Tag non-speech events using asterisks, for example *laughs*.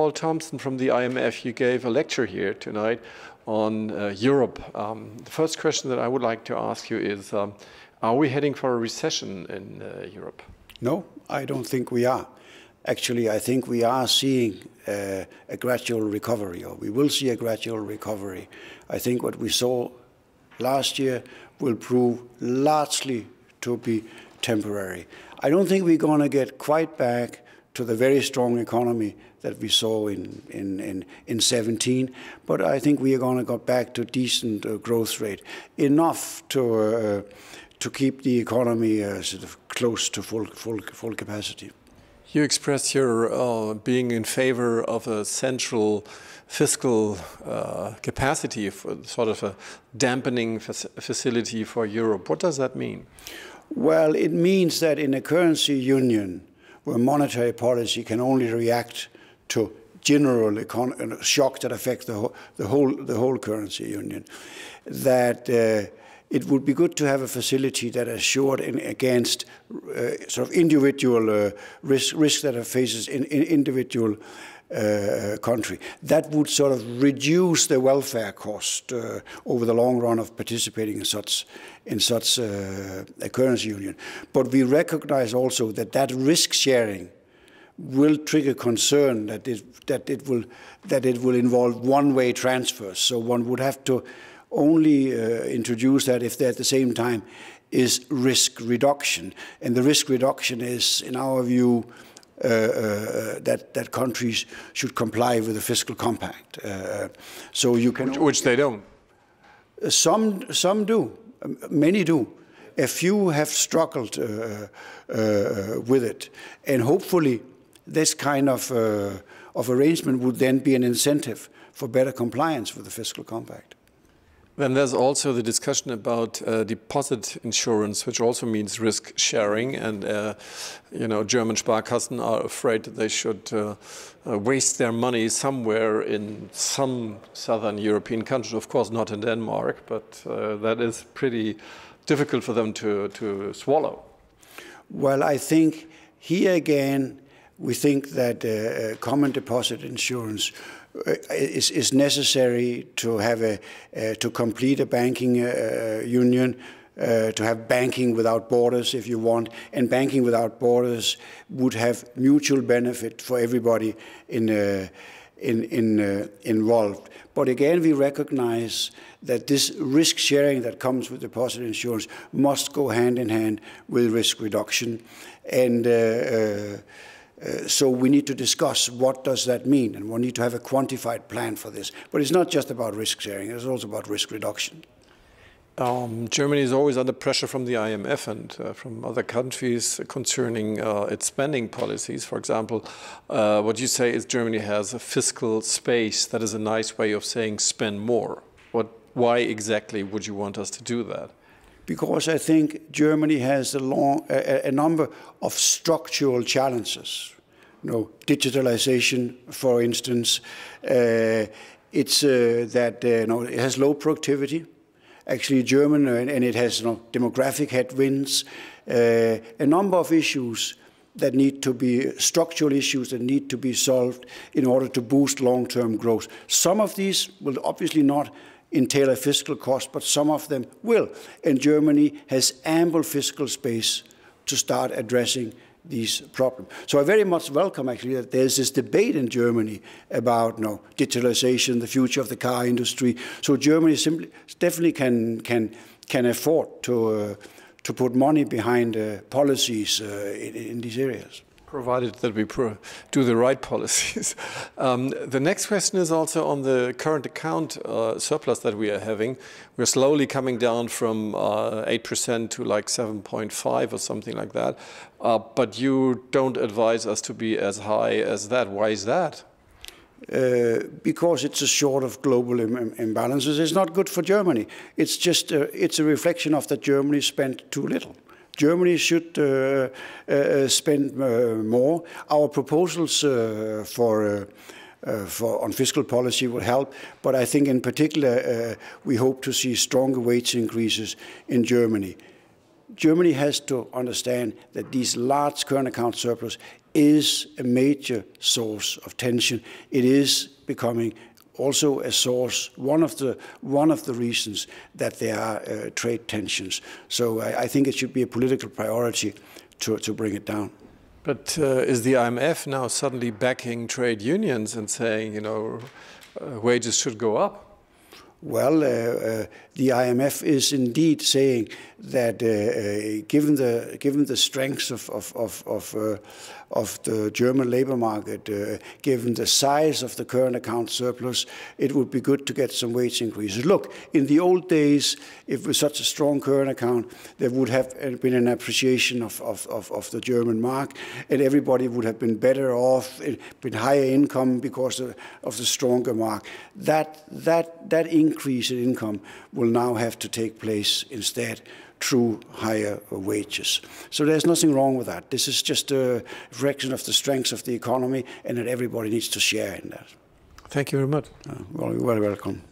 Poul Thomsen from the IMF. You gave a lecture here tonight on uh, Europe. Um, the first question that I would like to ask you is, um, are we heading for a recession in uh, Europe? No, I don't think we are. Actually, I think we are seeing uh, a gradual recovery, or we will see a gradual recovery. I think what we saw last year will prove largely to be temporary. I don't think we're going to get quite back to the very strong economy that we saw in, in, in, in 17, but I think we are going to go back to decent uh, growth rate, enough to, uh, to keep the economy uh, sort of close to full, full, full capacity. You express your uh, being in favor of a central fiscal uh, capacity for sort of a dampening facility for Europe. What does that mean? Well, it means that in a currency union, where monetary policy can only react to general uh, shocks that affect the whole, the whole, the whole currency union, that uh, it would be good to have a facility that assured in, against uh, sort of individual uh, risk, risk that faces in, in individual uh, country. That would sort of reduce the welfare cost uh, over the long run of participating in such in such uh, a currency union. But we recognize also that that risk sharing will trigger concern that it, that it will that it will involve one-way transfers. So one would have to only uh, introduce that if there at the same time is risk reduction. And the risk reduction is, in our view, uh, uh, that that countries should comply with the fiscal compact. Uh, so you can which, which, they don't. Some some do, many do. A few have struggled uh, uh, with it, and hopefully, this kind of of arrangement would then be an incentive for better compliance with the fiscal compact. Then there's also the discussion about uh, deposit insurance, which also means risk sharing. And, uh, you know, German Sparkassen are afraid that they should uh, uh waste their money somewhere in some southern European country. Of course, not in Denmark, but uh, that is pretty difficult for them to, to swallow. Well, I think here again, we think that uh, common deposit insurance is, is necessary to have a uh, to complete a banking uh, union. Uh, to have banking without borders, if you want, and banking without borders would have mutual benefit for everybody in, uh, in, in, uh, involved. But again, we recognize that this risk sharing that comes with deposit insurance must go hand in hand with risk reduction. And uh, so we need to discuss what does that mean, and we need to have a quantified plan for this. But it's not just about risk sharing; it's also about risk reduction. Um, Germany is always under pressure from the IMF and uh, from other countries concerning uh, its spending policies. For example, uh, what you say is Germany has a fiscal space. That is a nice way of saying spend more. What, why exactly would you want us to do that? Because I think Germany has a, long, a, a number of structural challenges. You know, digitalization, for instance, uh, it's uh, that uh, you know, it has low productivity. Actually, German, uh, and it has you know, demographic headwinds, uh, a number of issues that need to be structural issues that need to be solved in order to boost long-term growth. Some of these will obviously not entail a fiscal cost, but some of them will. And Germany has ample fiscal space to start addressing these problems. So I very much welcome actually that there's this debate in Germany about you know, digitalization, the future of the car industry. So Germany simply definitely can can can afford to uh, to put money behind uh, policies uh, in, in these areas provided that we do the right policies. *laughs* Um, the next question is also on the current account uh, surplus that we are having. We're slowly coming down from 8% uh, to like 7.5 or something like that. Uh, but you don't advise us to be as high as that. Why is that? Uh, because it's a sort of global Im imbalances. It's not good for Germany. It's just a, it's a reflection of that Germany spent too little. Germany should uh, uh, spend uh, more. Our proposals for uh, for, on fiscal policy will help. But I think, in particular, uh, we hope to see stronger wage increases in Germany. Germany has to understand that these large current account surplus is a major source of tension. It is becoming also a source, one of the one of the reasons that there are uh, trade tensions. So I, I, think it should be a political priority to, to bring it down. But uh, is the IMF now suddenly backing trade unions and saying, you know, uh, wages should go up? Well, uh, uh, the IMF is indeed saying that uh, uh given the given the strength of of of of, uh, of the German labor market, uh, given the size of the current account surplus, it would be good to get some wage increases. Look, in the old days, if with such a strong current account, there would have been an appreciation of of, of, of the German mark, and everybody would have been better off, been higher income because of, of the stronger mark. That that that increase in income will now have to take place instead through higher wages. So there's nothing wrong with that. This is just a reflection of the strengths of the economy and that everybody needs to share in that. Thank you very much. Uh, well, you're very welcome.